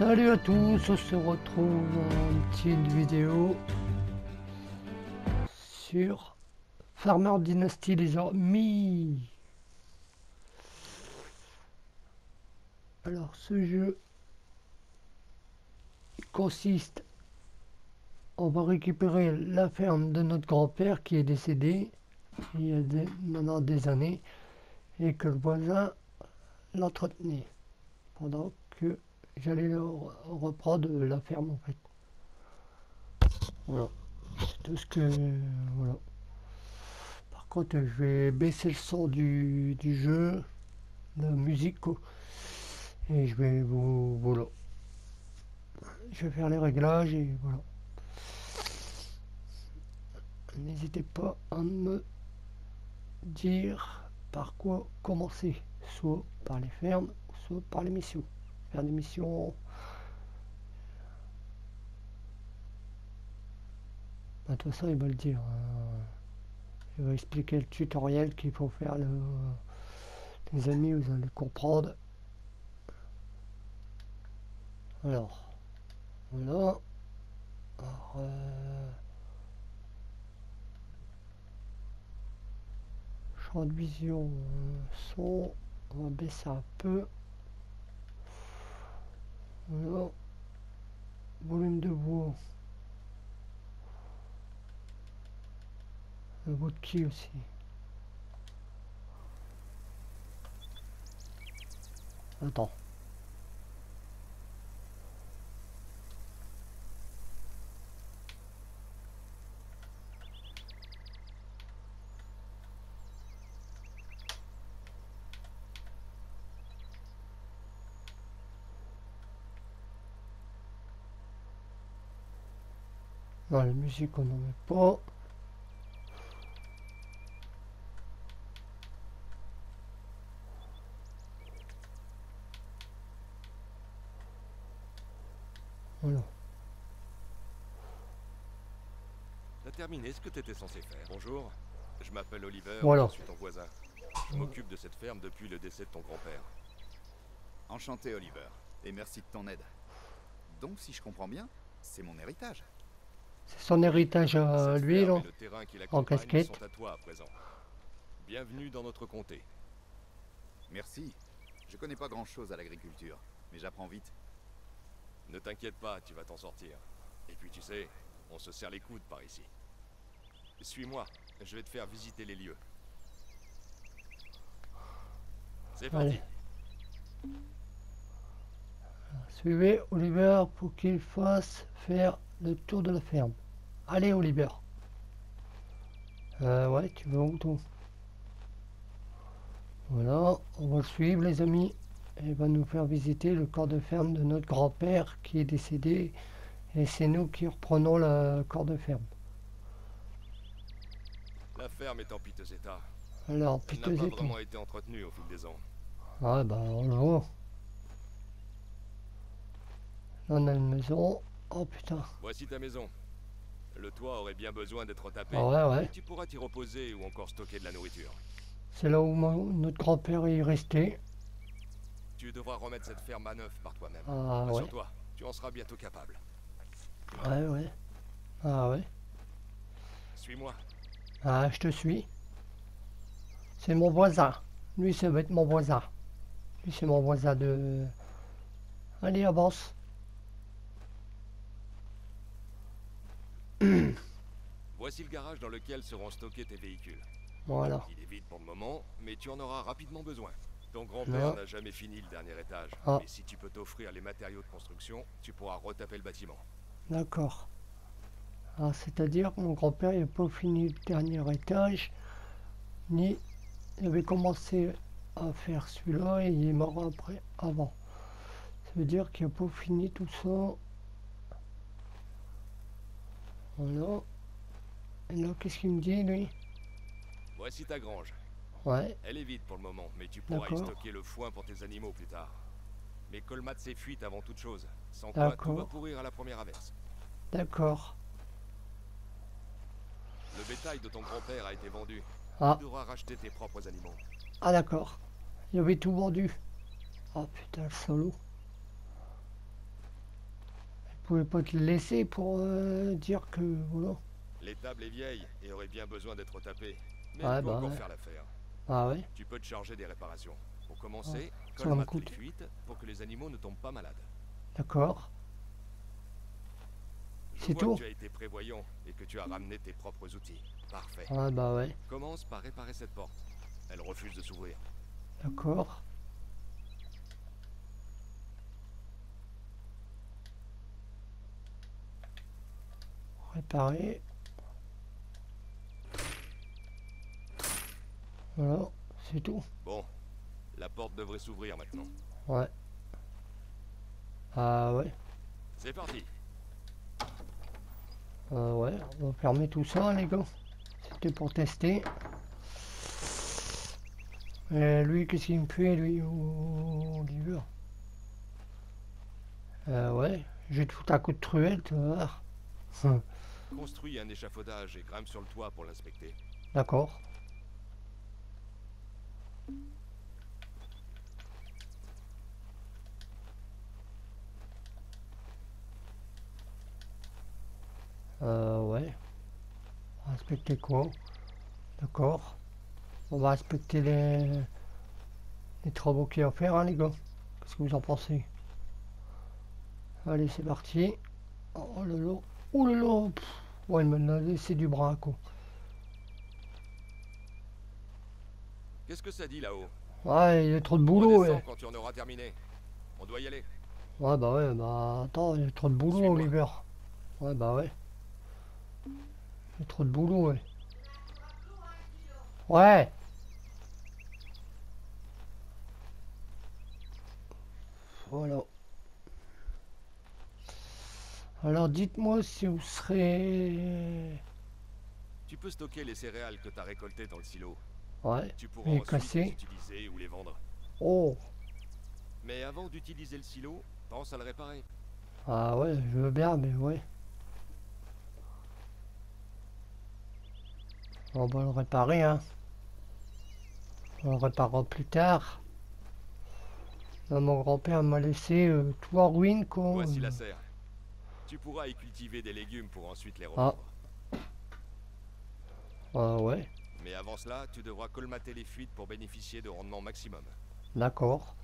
Salut à tous, on se retrouve une petite vidéo sur Farmer Dynasty les amis. Alors ce jeu consiste, on va récupérer la ferme de notre grand-père qui est décédé il y a maintenant des années et que le voisin l'entretenait pendant que j'allais reprendre la ferme en fait. Voilà. C'est tout ce que. Voilà. Par contre, je vais baisser le son du, jeu, la musique, et je vais vous. Voilà. Je vais faire les réglages et voilà. N'hésitez pas à me dire par quoi commencer, soit par les fermes, soit par les missions faire des missions. Bah, tout ça, il va le dire. Hein. Il va expliquer le tutoriel qu'il faut faire. Le... Les amis, vous allez comprendre. Alors, voilà. Euh... Champ de vision, son, on va baisser un peu. Voilà. Volume de voix. Le bout de qui aussi. Attends. Dans la musique, on n'en met pas. Voilà. T'as terminé ce que t'étais censé faire. Bonjour, je m'appelle Oliver, voilà. je suis ton voisin. Je m'occupe de cette ferme depuis le décès de ton grand-père. Enchanté Oliver, et merci de ton aide. Donc si je comprends bien, c'est mon héritage. C'est son héritage à lui, là, en casquette. Sont à toi à présent. Bienvenue dans notre comté. Merci. Je connais pas grand-chose à l'agriculture, mais j'apprends vite. Ne t'inquiète pas, tu vas t'en sortir. Et puis tu sais, on se serre les coudes par ici. Suis-moi, je vais te faire visiter les lieux. C'est parti. Suivez Oliver pour qu'il fasse faire le tour de la ferme. Allez, Oliver. Euh, ouais, tu veux où, toi? Voilà, on va le suivre, les amis. Il va nous faire visiter le corps de ferme de notre grand-père qui est décédé. Et c'est nous qui reprenons le corps de ferme. La ferme est en piteux état. Alors, piteux état. n'a pas vraiment été entretenue au fil des ans. Ouais, bah, on le voit. Là, on a une maison. Oh putain. Voici ta maison. Le toit aurait bien besoin d'être tapé. Ah ouais, ouais. tu pourras t'y reposer ou encore stocker de la nourriture. C'est là où notre grand-père est resté. Tu devras remettre cette ferme à neuf par toi-même. Ah ouais. toi tu en seras bientôt capable. Ouais, ouais. Ah ouais. Suis-moi. Ah, je te suis. C'est mon voisin. Lui, ça va être mon voisin. Lui, c'est mon voisin de... Allez, avance. Voici le garage dans lequel seront stockés tes véhicules. Voilà. Il est vide pour le moment, mais tu en auras rapidement besoin. Ton grand-père n'a jamais fini le dernier étage. Ah. Mais si tu peux t'offrir les matériaux de construction, tu pourras retaper le bâtiment. D'accord. Ah, c'est-à-dire que mon grand-père n'a pas fini le dernier étage, ni il avait commencé à faire celui-là et il est mort après, avant. Ça veut dire qu'il n'a pas fini tout ça voilà. Et là, qu'est-ce qu'il me dit, lui? Voici ta grange. Ouais. Elle est vide pour le moment, mais tu pourras y stocker le foin pour tes animaux plus tard. Mais colmate ses fuites avant toute chose. Sans quoi, tout va pourrir à la première averse. D'accord. Le bétail de ton grand-père a été vendu. Ah. Tu devras racheter tes propres animaux. Ah d'accord. Il avait tout vendu. Oh putain, le solo. Pouvez pas te le laisser pour euh, dire que voilà. L'étable est vieille et aurait bien besoin d'être tapée. Mais Ouais, peut bah ouais. faire l'affaire. Ah ouais Tu peux te charger des réparations. Pour commencer, me colmate les fuites pour que les animaux ne tombent pas malades. D'accord. C'est tout que tu as été prévoyant et que tu as ramené tes propres outils. Parfait. Ah bah ouais. Commence par réparer cette porte. Elle refuse de s'ouvrir. D'accord. Réparer. Voilà, c'est tout. Bon, la porte devrait s'ouvrir maintenant. Ouais. Ah ouais. C'est parti. Euh, ouais, on va fermer tout ça, les gars. C'était pour tester. Et lui, qu'est-ce qu'il me fait, lui, au- Oliver Euh, ouais, te foutre un coup de truelle, tu vas voir. Construis un échafaudage et grimpe sur le toit pour l'inspecter. D'accord. Euh, ouais. Respecter quoi? D'accord. On va respecter les, travaux qu'il y a à faire, hein, les gars. Qu'est-ce que vous en pensez? Allez, c'est parti. Oh là là. Oh là là. Ouais, il m'a laissé du bras, quoi. Qu'est-ce que ça dit là-haut? Ouais, il y a trop de boulot, ouais. quand tu en auras terminé. On doit y aller. Ouais, bah ouais, bah attends, il y a trop de boulot. Oliver. Ouais, bah ouais. Il y a trop de boulot, ouais. Ouais. Voilà. Alors dites-moi si vous serez... Tu peux stocker les céréales que tu as récoltées dans le silo. Ouais. Tu pourras ensuite casser. les utiliser ou les vendre. Oh. Mais avant d'utiliser le silo, pense à le réparer. Ah ouais, je veux bien, mais ouais. On va le réparer, hein. On le réparera plus tard. Là, mon grand-père m'a laissé euh, tout en ruine, quoi. Voici la serre. Tu pourras y cultiver des légumes pour ensuite les Ah. revendre. Ah ouais, Mais avant cela, tu devras colmater les fuites pour bénéficier de rendement maximum. d'accord.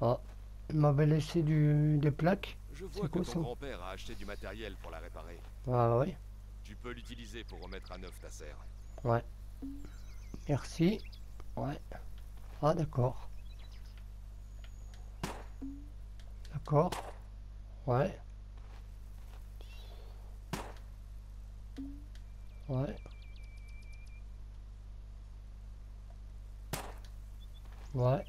Ah, il m'avait laissé du, des plaques. Je vois que ton grand-père a acheté du matériel pour la réparer. Ah ouais, Tu peux l'utiliser pour remettre à neuf ta serre. ouais. Merci. Ouais. Ah d'accord. D'accord. Ouais. Ouais. Ouais.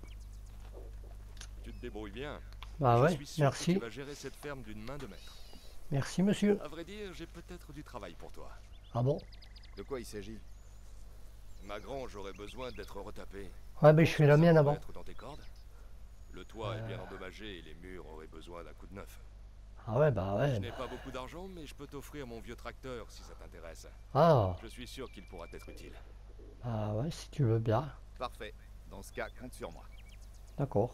Tu te débrouilles bien. Bah Je ouais, suis sûr que merci. tu vas gérer cette ferme d'une main de maître. Merci monsieur. À vrai dire, j'ai peut-être du travail pour toi. Ah bon? De quoi il s'agit? Ma grange aurait besoin d'être retapée. Ouais, mais je fais la mienne avant. être dans tes cordes? Le toit est Euh. bien endommagé et les murs auraient besoin d'un coup de neuf. Ah ouais, bah Je ouais. n'ai pas beaucoup d'argent, mais je peux t'offrir mon vieux tracteur si ça t'intéresse. Ah, Je suis sûr qu'il pourra t'être utile. ah ouais, si tu veux bien. Parfait. Dans ce cas, compte sur moi. D'accord.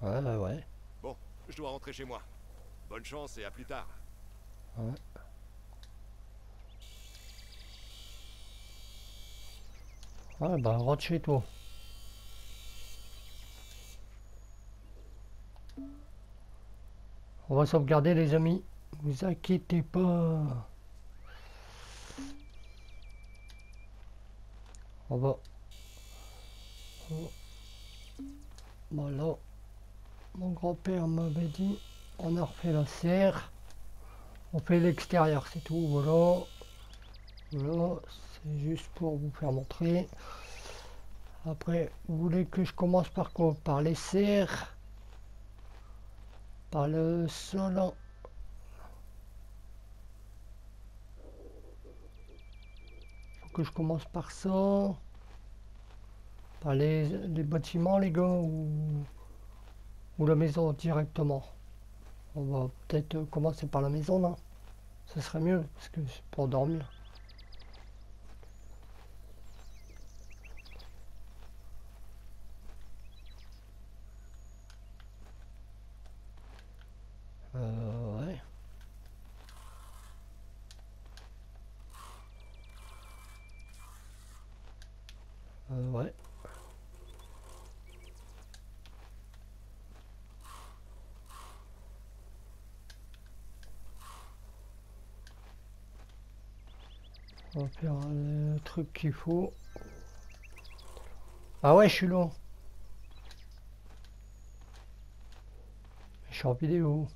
Ouais, ouais, ouais. Bon, je dois rentrer chez moi. Bonne chance et à plus tard. Ouais, bah rentre chez toi. On va sauvegarder les amis. Vous inquiétez pas. On va. Voilà. Mon grand-père m'avait dit, on a refait la serre. On fait l'extérieur, c'est tout. Voilà. Voilà, c'est juste pour vous faire montrer. Après, vous voulez que je commence par quoi? Par les serres? Par le sol en- Faut que je commence par ça Par les, bâtiments les gars ou, la maison directement. On va peut-être commencer par la maison là Ce serait mieux parce que pour dormir Euh, ouais. Euh, ouais. On va faire le truc qu'il faut. Ah ouais, je suis long. Je suis en vidéo.